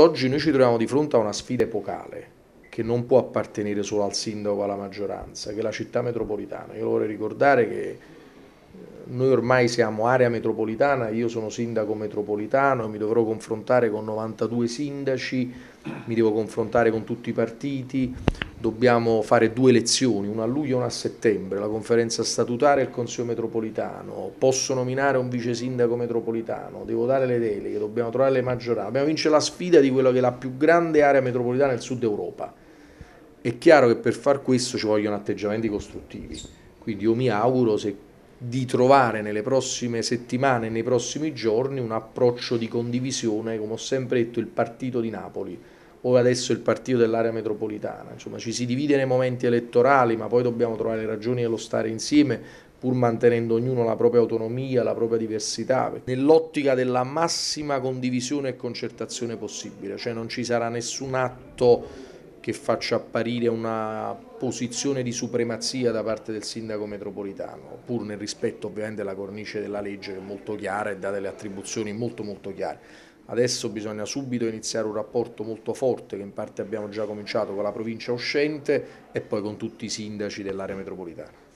Oggi noi ci troviamo di fronte a una sfida epocale che non può appartenere solo al sindaco o alla maggioranza, che è la città metropolitana. Io vorrei ricordare che eh, noi ormai siamo area metropolitana, io sono sindaco metropolitano, mi dovrò confrontare con 92 sindaci, mi devo confrontare con tutti i partiti, dobbiamo fare due elezioni, una a luglio e una a settembre, la conferenza statutaria e il Consiglio metropolitano, posso nominare un vice sindaco metropolitano, devo dare le deleghe, dobbiamo trovare le maggioranze, dobbiamo vincere la sfida di quella che è la più grande area metropolitana del sud Europa. È chiaro che per far questo ci vogliono atteggiamenti costruttivi, quindi io mi auguro di trovare nelle prossime settimane, nei prossimi giorni, un approccio di condivisione, come ho sempre detto, il partito di Napoli o adesso il partito dell'area metropolitana, insomma ci si divide nei momenti elettorali, ma poi dobbiamo trovare le ragioni dello stare insieme pur mantenendo ognuno la propria autonomia, la propria diversità, nell'ottica della massima condivisione e concertazione possibile, cioè non ci sarà nessun atto che faccia apparire una posizione di supremazia da parte del sindaco metropolitano, pur nel rispetto ovviamente della cornice della legge che è molto chiara e dà delle attribuzioni molto molto chiare. Adesso bisogna subito iniziare un rapporto molto forte che in parte abbiamo già cominciato con la provincia uscente e poi con tutti i sindaci dell'area metropolitana.